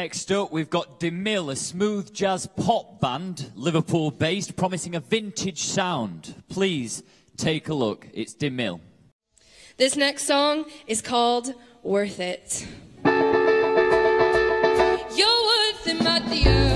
Next up, we've got DeMille, a smooth jazz pop band, Liverpool based, promising a vintage sound. Please take a look. It's DeMille. This next song is called Worth It. You're worth it, my dear.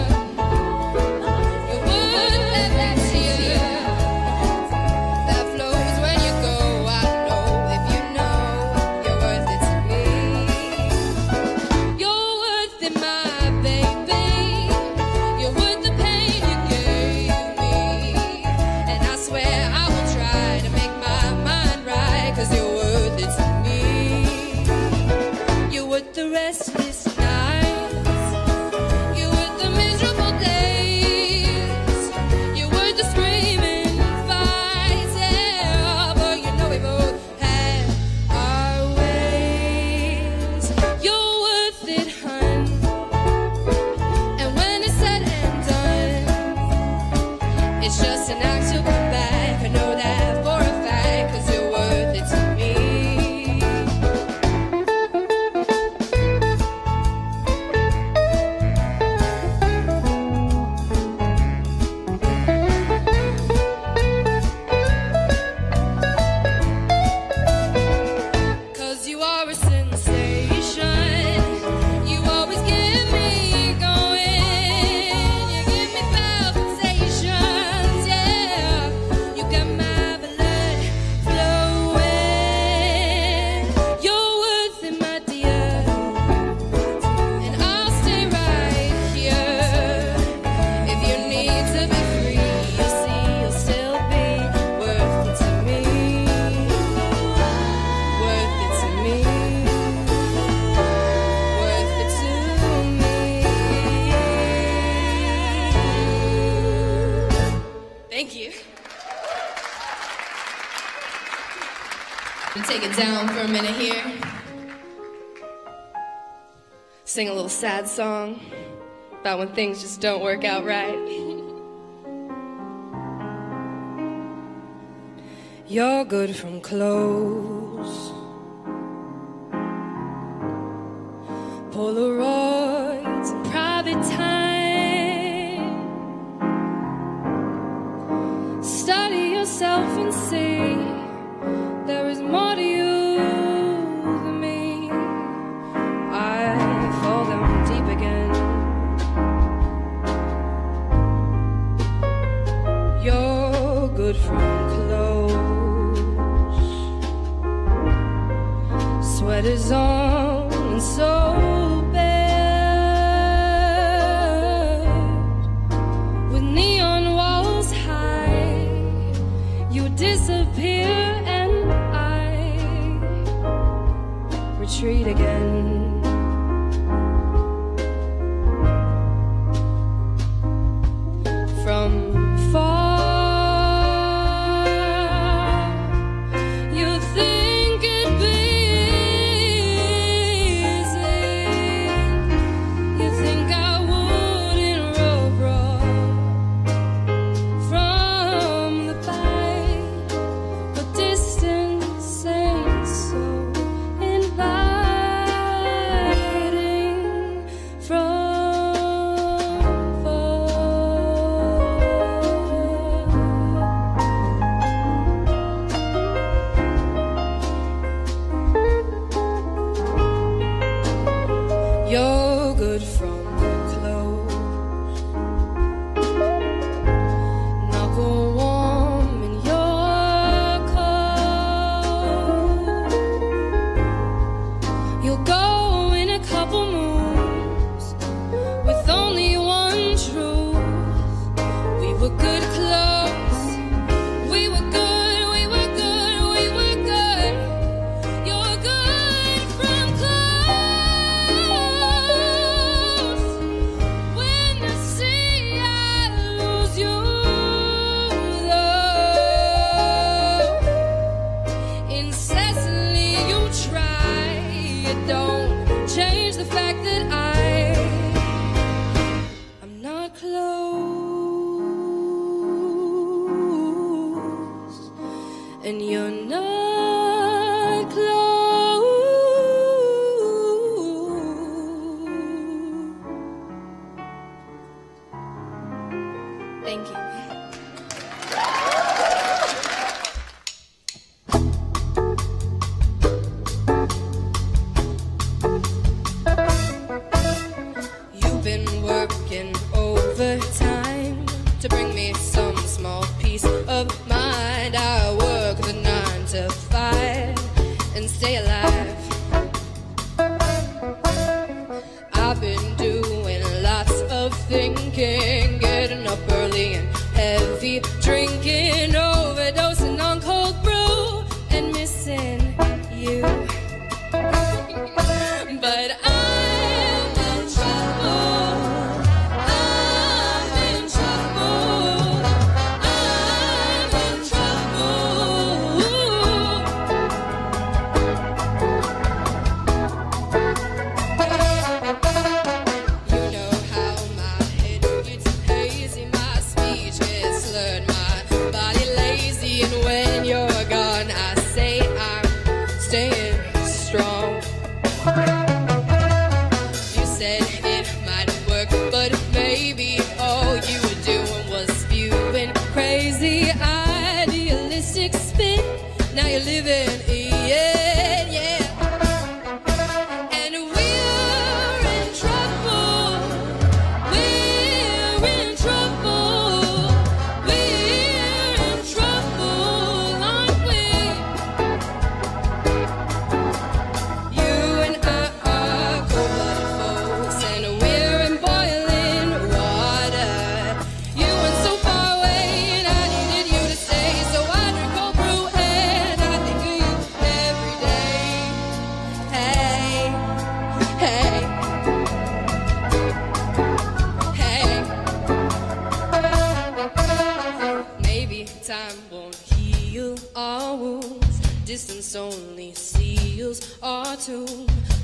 sad song about when things just don't work out right. You're good from close. Polaroids and private time. Yo did I work the nine to five and stay alive? I've been doing lots of thinking.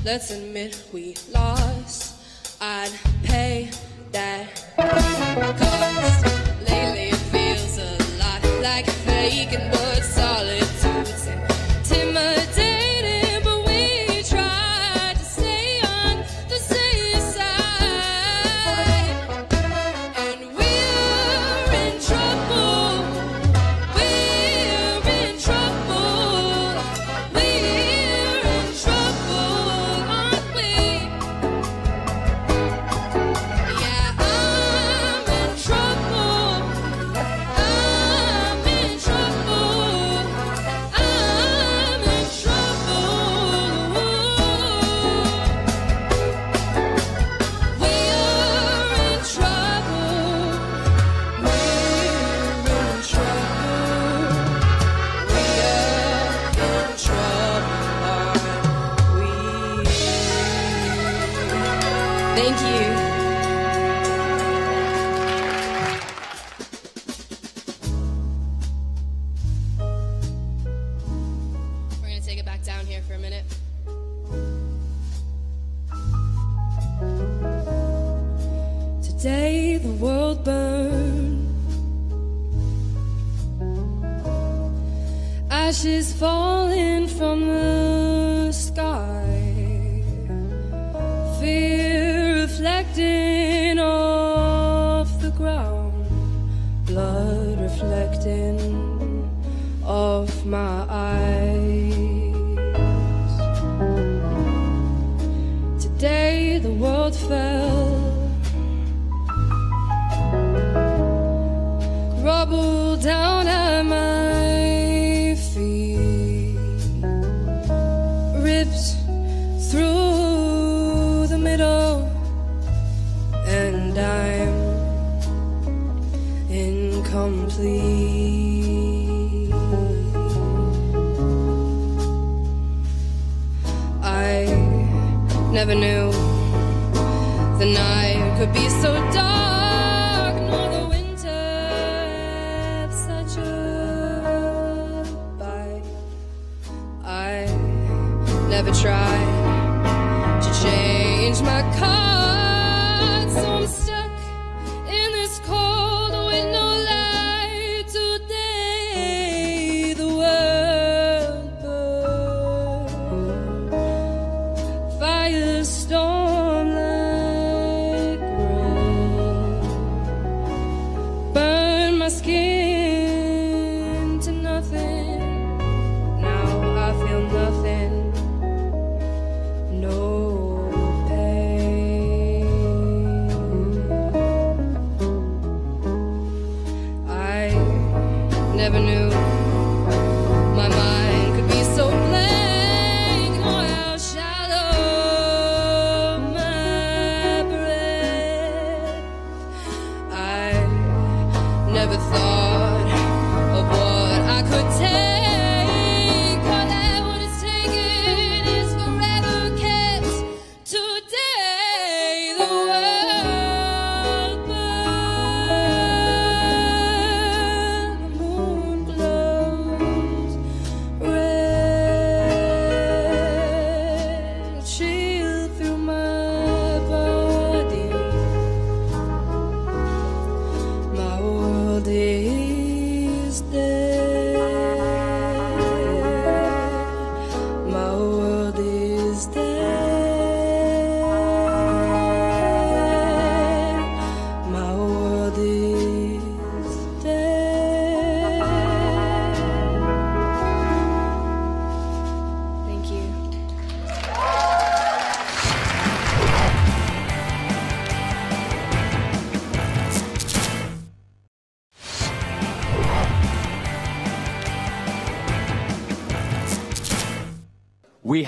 Let's admit we lost. the world burn. Ashes falling from the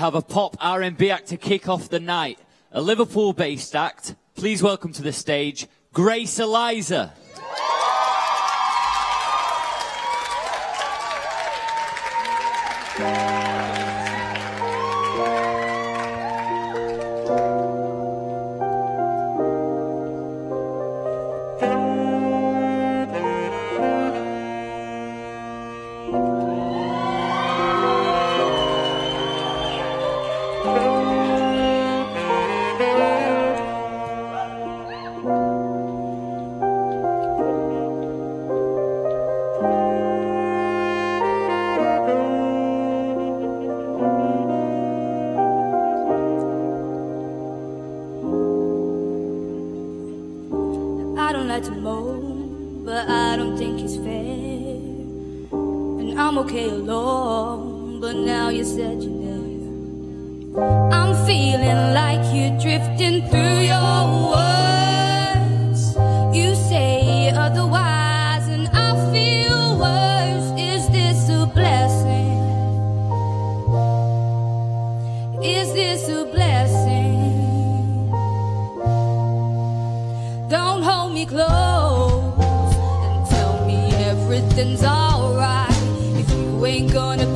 have a pop R&B act to kick off the night. A Liverpool-based act. Please welcome to the stage, Grace Eliza. drifting through your words. You say otherwise, and I feel worse. Is this a blessing? Is this a blessing? Don't hold me close and tell me everything's alright if you ain't gonna.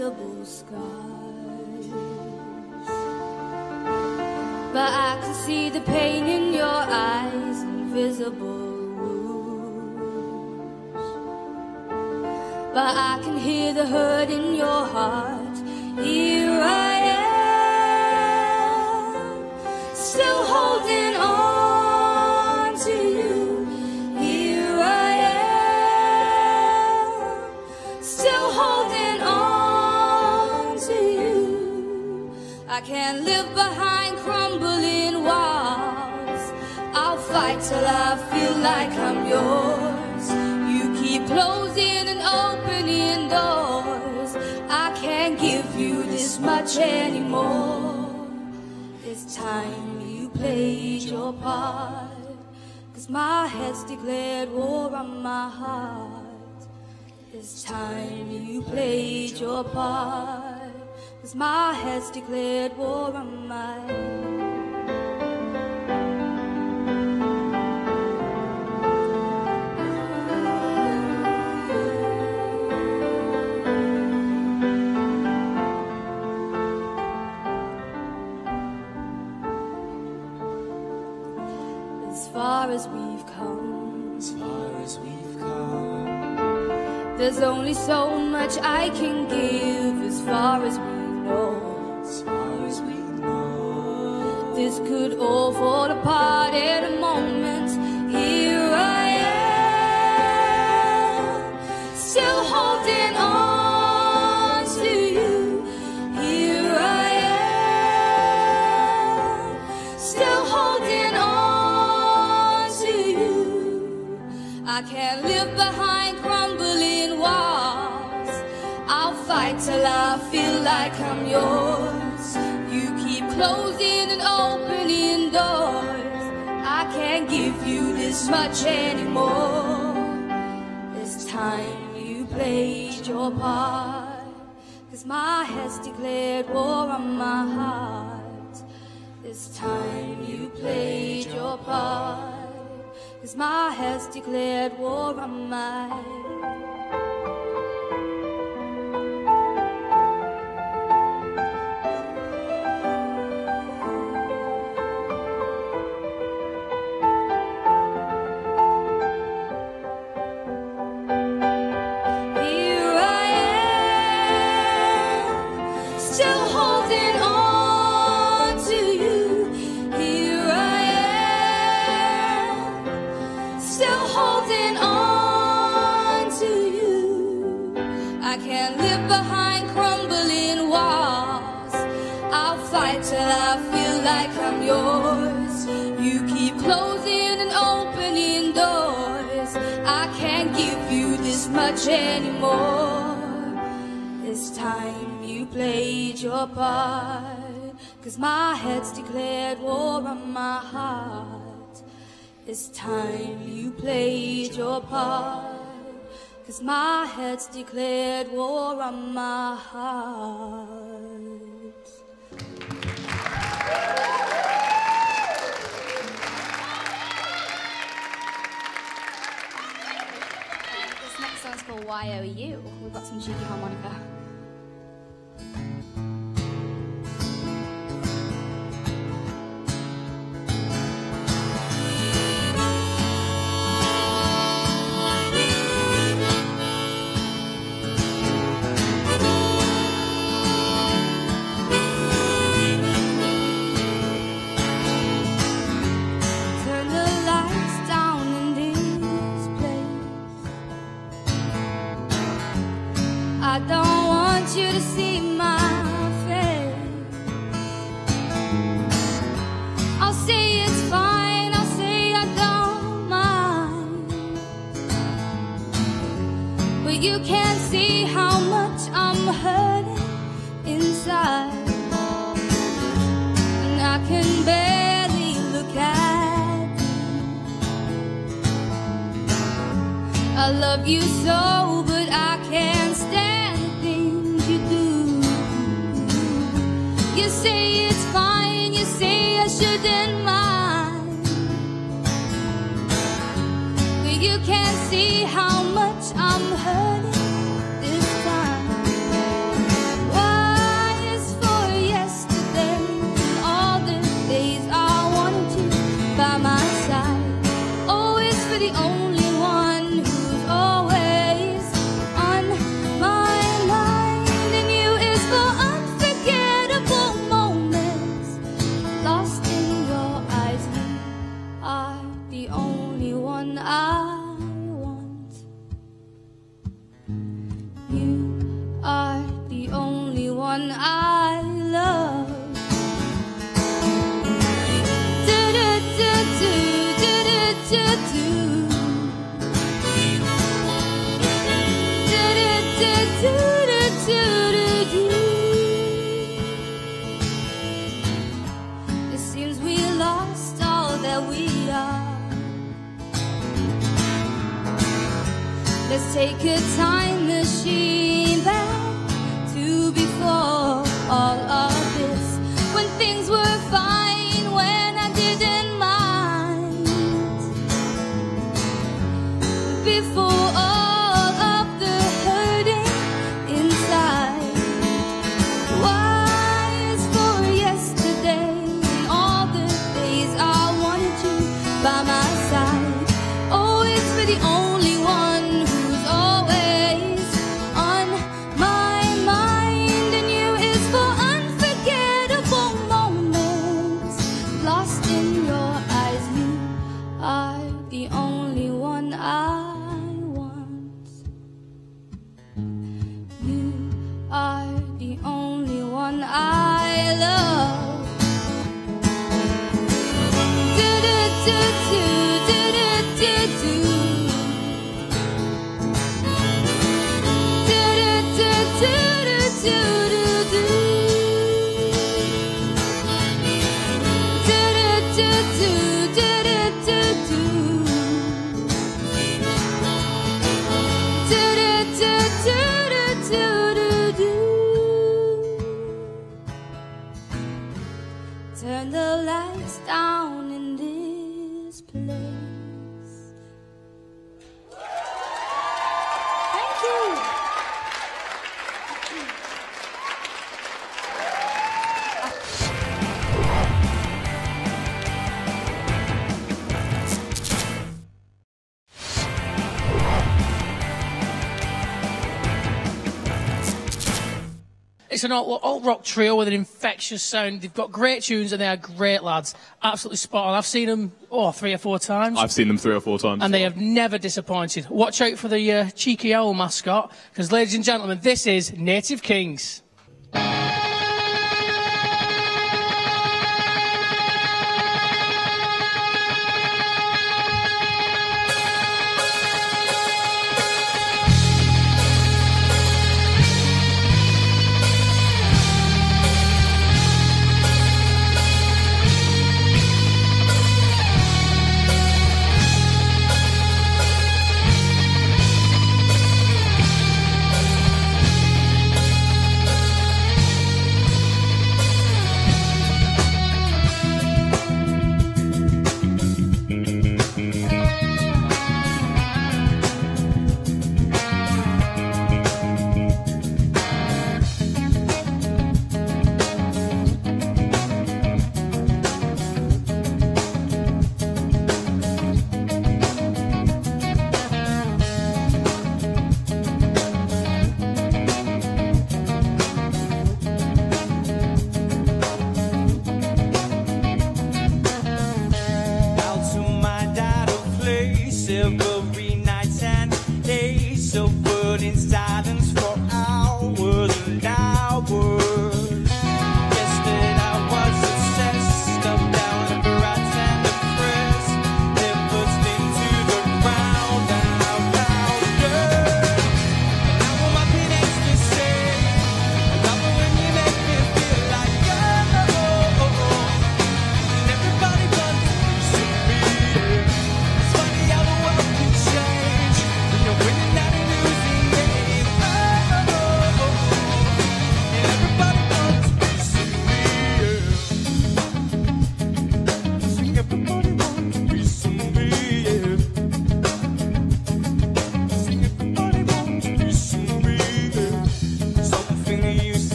Invisible scars. But I can see the pain in your eyes, invisible wounds. But I can hear the hurt in your heart. Here fight till I feel like I'm yours. You keep closing and opening doors. I can't give you this much anymore. It's time you played your part. Cause my head's declared war on my heart. It's time you played your part. Cause my head's declared war on my As as we've come, As far as we've come, there's only so much I can give. As far as we know, as far as we know, this could all fall yours. You keep closing and opening doors. I can't give you this much anymore. It's time you played your part. Cause my head's declared war on my heart. It's time you played your part. Cause my head's declared war on my Here behind crumbling walls. I'll fight till I feel like I'm yours. You keep closing and opening doors. I can't give you this much anymore. It's time you played your part. Cause my head's declared war on my heart. It's time you played your part. Cause my head's declared war on my heart. This next song's called YOU. We've got some cheeky harmonica. I don't want you to see my face. I'll say it's fine, I'll say I don't mind. But you can't see how much I'm hurt inside. And I can barely look at you. I love you so say it's fine, you say I shouldn't mind. But you can't see how much I'm hurt. Let's take a time machine back to before all It's an alt, alt rock trio with an infectious sound. They've got great tunes and they are great lads. Absolutely spot on. I've seen them oh, three or four times. I've seen them three or four times. And they have never disappointed. Watch out for the uh, cheeky owl mascot because, ladies and gentlemen, this is Native Kings.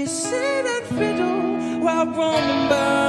You sit and fiddle while Roman burns.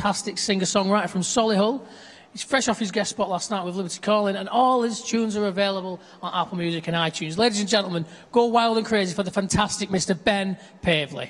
fantastic singer-songwriter from Solihull. He's fresh off his guest spot last night with Liberty Calling, and all his tunes are available on Apple Music and iTunes. Ladies and gentlemen, go wild and crazy for the fantastic Mr. Ben Paveley.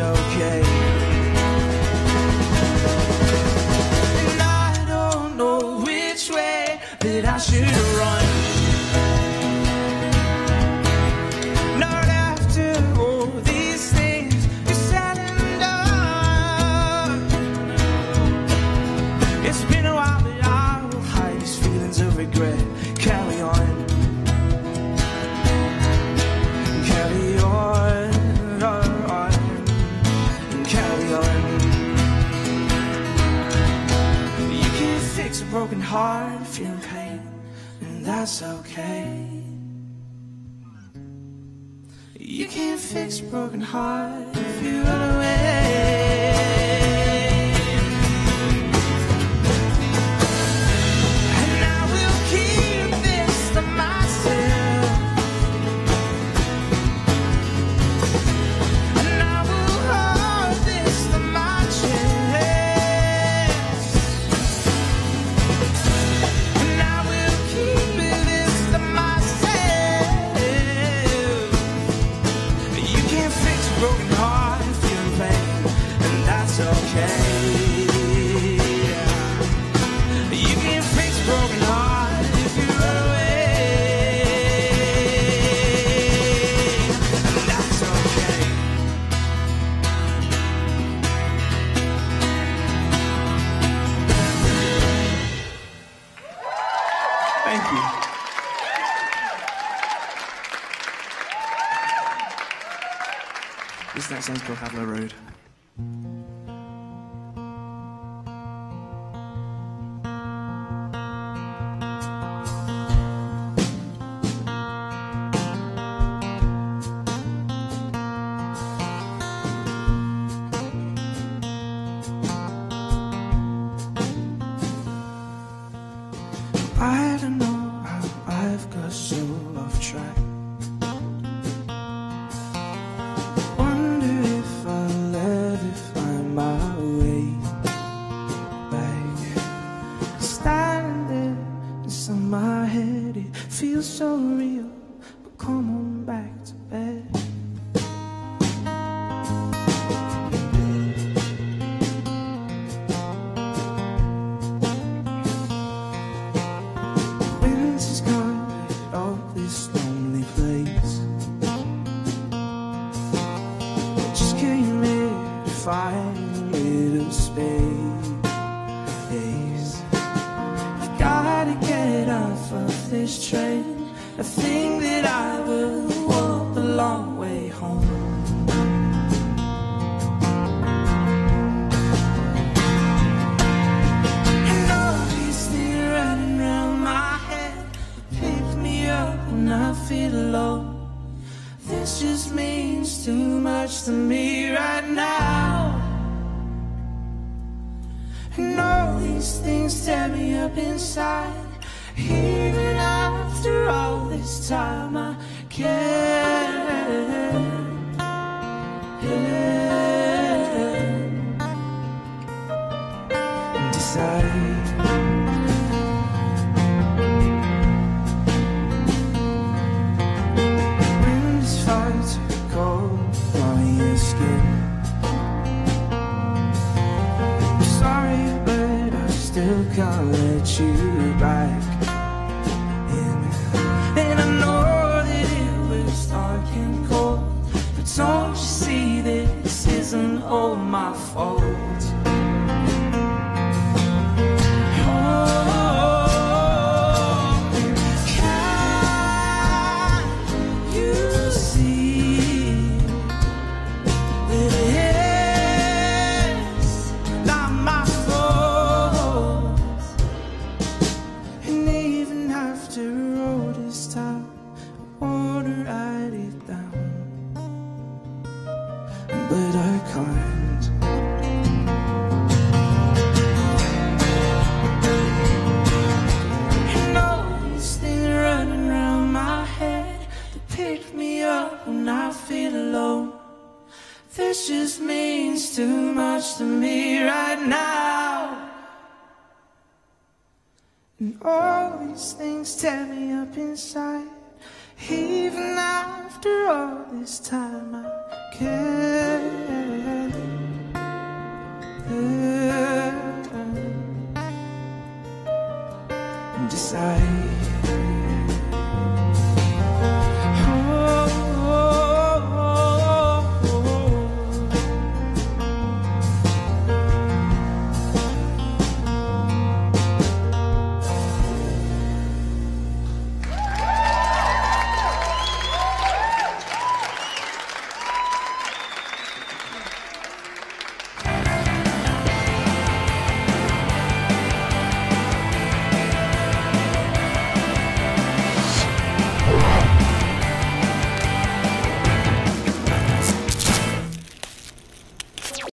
okay. fix broken heart. If you ever to get off of this train. I think that I will walk the long way home. And all these things running round my head Pick me up when I feel alone. This just means too much to me right now. these things tear me up inside. Even after all this time, I can't. Decide. want you back. And, and I know that it was dark and cold, but don't you see this isn't all my fault?